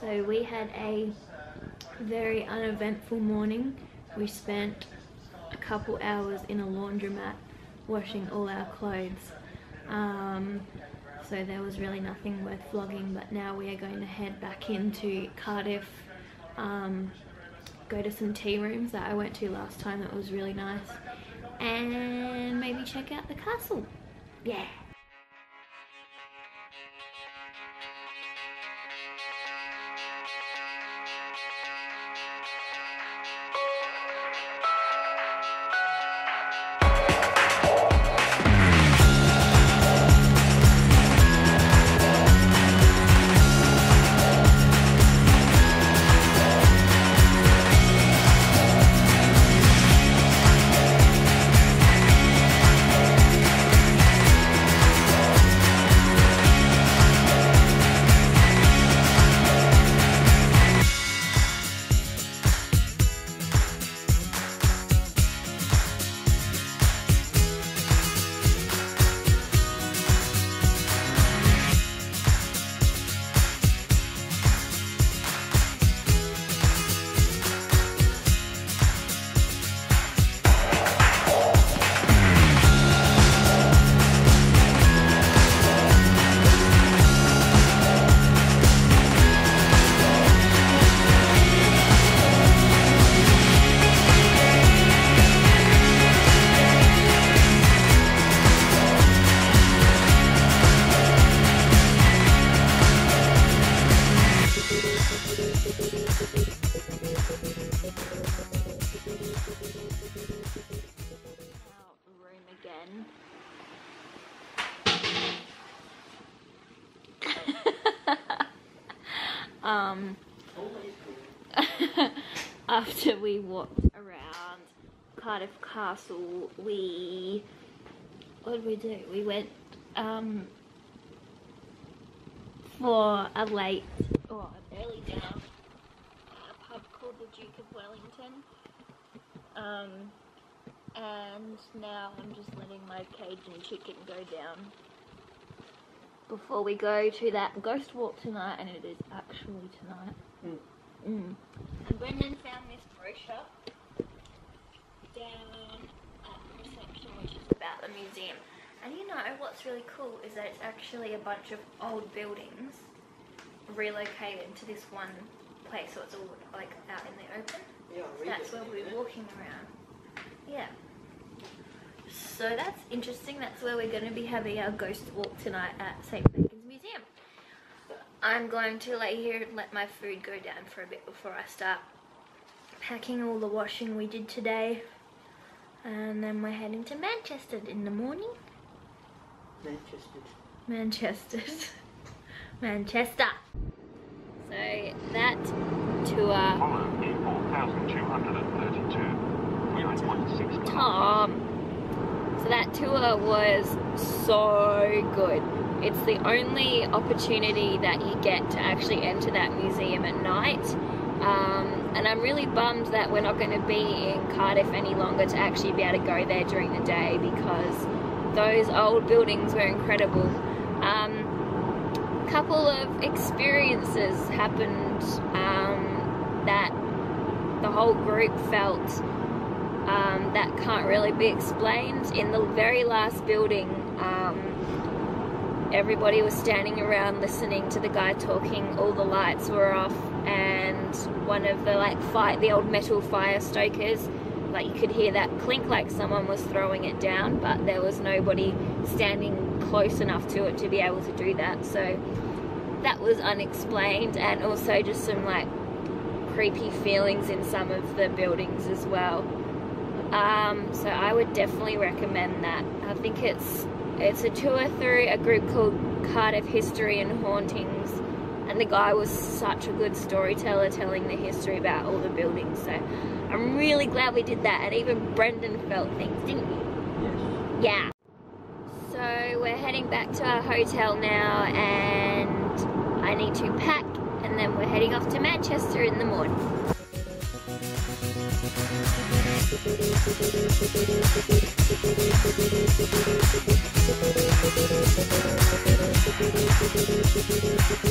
So we had a very uneventful morning. We spent a couple hours in a laundromat washing all our clothes. Um, so there was really nothing worth vlogging but now we are going to head back into Cardiff um, go to some tea rooms that I went to last time that was really nice and maybe check out the castle yeah um, after we walked around Cardiff Castle, we, what did we do? We went um, for a late, or an early dinner at a pub called the Duke of Wellington. Um, and now I'm just letting my Cajun chicken go down before we go to that ghost walk tonight, and it is actually tonight. Mm. Mm. And Brendan found this brochure down at the reception, which is about the museum. And you know what's really cool is that it's actually a bunch of old buildings relocated to this one place, so it's all like out in the open. Yeah, that's where we're walking around. Yeah. So that's interesting. That's where we're going to be having our ghost walk tonight at St. Fagan's Museum. I'm going to lay here and let my food go down for a bit before I start packing all the washing we did today. And then we're heading to Manchester in the morning. Manchester. Manchester. Manchester. So that tour. Tom. That tour was so good. It's the only opportunity that you get to actually enter that museum at night. Um, and I'm really bummed that we're not going to be in Cardiff any longer to actually be able to go there during the day because those old buildings were incredible. Um, couple of experiences happened um, that the whole group felt um, that can't really be explained. In the very last building, um, everybody was standing around listening to the guy talking. All the lights were off, and one of the like fight the old metal fire stokers, like you could hear that clink like someone was throwing it down, but there was nobody standing close enough to it to be able to do that. So that was unexplained, and also just some like creepy feelings in some of the buildings as well. Um, so I would definitely recommend that. I think it's it's a tour through a group called Cardiff History and Hauntings and the guy was such a good storyteller telling the history about all the buildings so I'm really glad we did that and even Brendan felt things didn't you? Yes. Yeah. So we're heading back to our hotel now and I need to pack and then we're heading off to Manchester in the morning. Thank you.